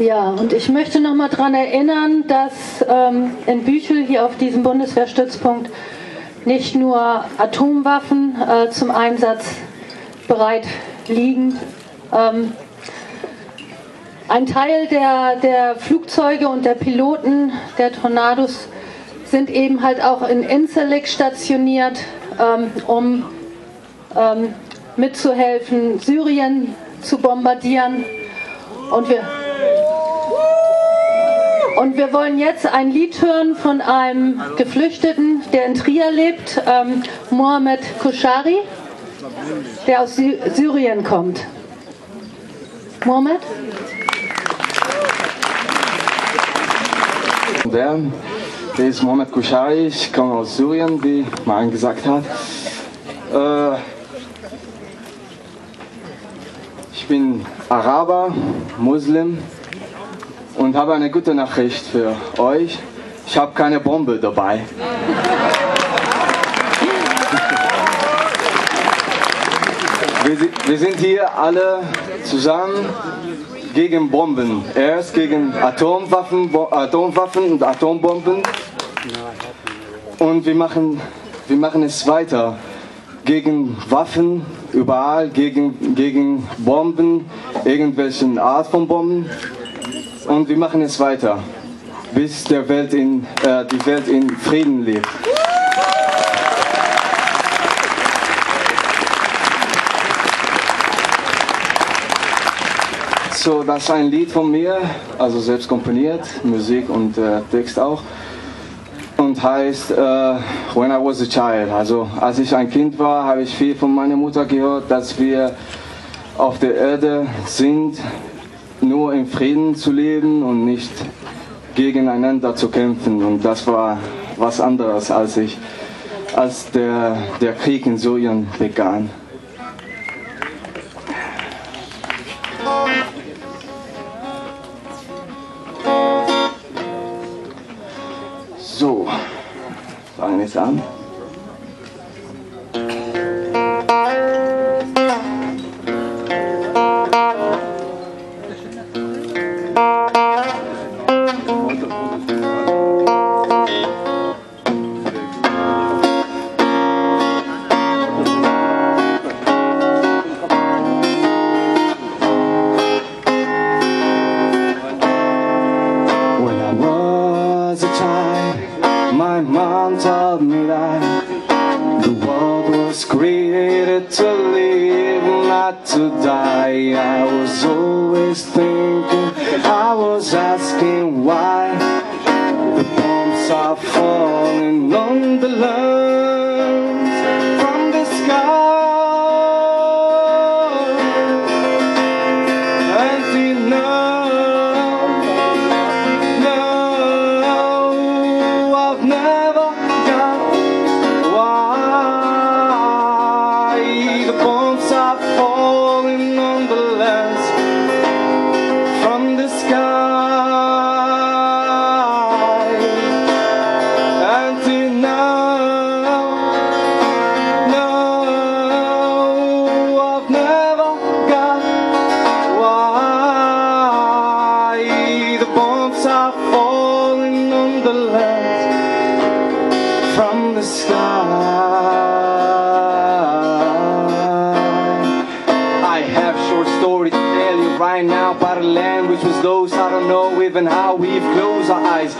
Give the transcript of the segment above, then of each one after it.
Ja, und ich möchte noch mal daran erinnern, dass ähm, in Büchel hier auf diesem Bundeswehrstützpunkt nicht nur Atomwaffen äh, zum Einsatz bereit liegen. Ähm, ein Teil der, der Flugzeuge und der Piloten der Tornados sind eben halt auch in Incirlik stationiert, ähm, um ähm, mitzuhelfen, Syrien zu bombardieren. Und wir, und wir wollen jetzt ein Lied hören von einem Geflüchteten, der in Trier lebt, ähm, Mohamed Koshari, der aus Sy Syrien kommt. Mohamed? Der, ist Mohamed Koshari, ich komme aus Syrien, wie man gesagt hat. Äh, ich bin Araber, Muslim und habe eine gute Nachricht für euch. Ich habe keine Bombe dabei. Wir, wir sind hier alle zusammen gegen Bomben. Erst gegen Atomwaffen, Bo Atomwaffen und Atombomben. Und wir machen, wir machen es weiter. Gegen Waffen, überall, gegen, gegen Bomben, irgendwelchen Art von Bomben. Und wir machen es weiter, bis der Welt in, äh, die Welt in Frieden lebt. So, das ist ein Lied von mir, also selbst komponiert, Musik und äh, Text auch. Und heißt äh, When I Was a Child. Also als ich ein Kind war, habe ich viel von meiner Mutter gehört, dass wir auf der Erde sind, nur im Frieden zu leben und nicht gegeneinander zu kämpfen. Und das war was anderes, als, ich, als der, der Krieg in Syrien begann. So, fangen wir jetzt an. I was asking why the bombs are falling on the lands the land from the sky. I have short stories to tell you right now about a land which was lost. I don't know even how we've closed our eyes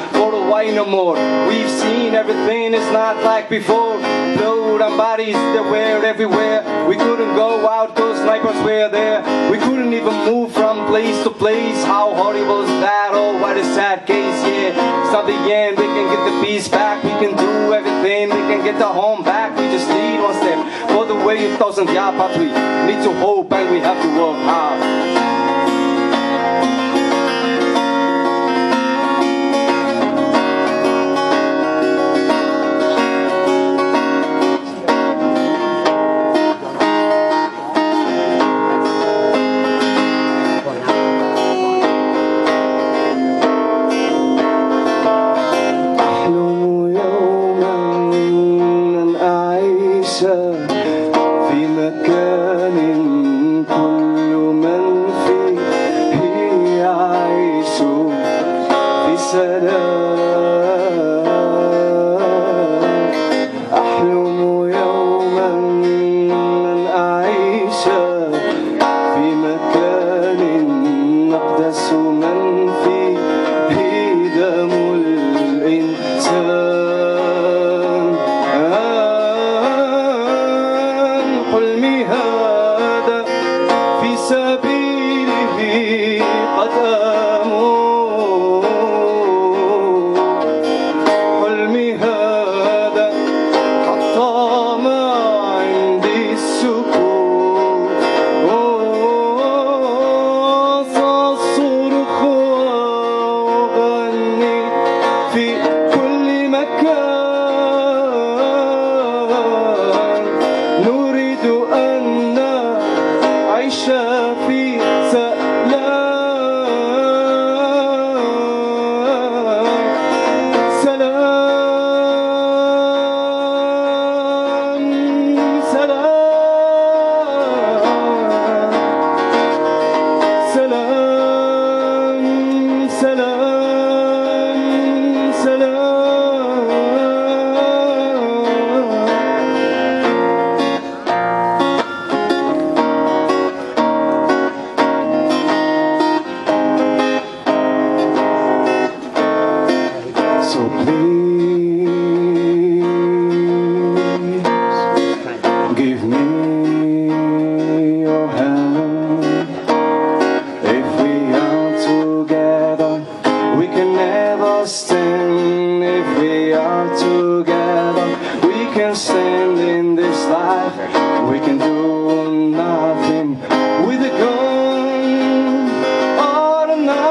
no more. We've seen everything it's not like before. Blood and bodies they were everywhere. We couldn't go out, those snipers were there. We couldn't even move from place to place. How horrible is that? Oh, what a sad case, yeah. It's not the end, we can get the peace back. We can do everything, we can get the home back. We just need one step for the way of thousand year, but we need to hope and we have to work hard. مكان سبيله can in this life. We can do nothing with a gun or a knife.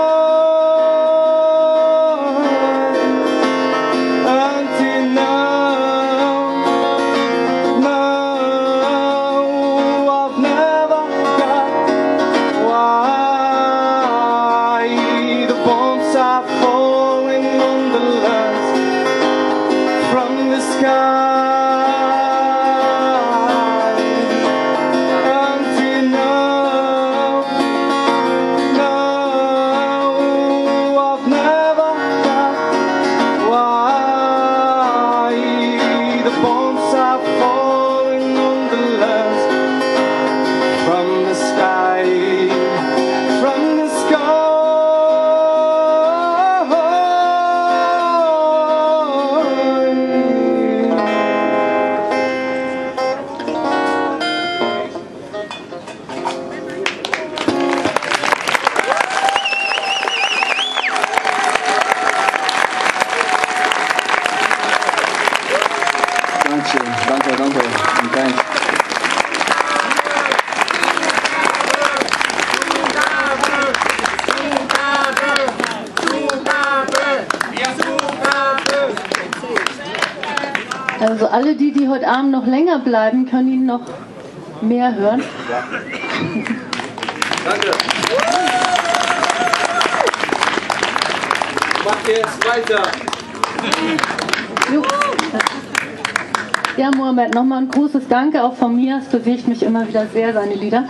Until now, now I've never got why the bombs are falling on the land from the sky. Also alle die, die heute Abend noch länger bleiben, können ihn noch mehr hören. Danke. Macht jetzt weiter. Jo. Ja, Mohamed, nochmal ein großes Danke auch von mir. Es bewegt mich immer wieder sehr, seine Lieder.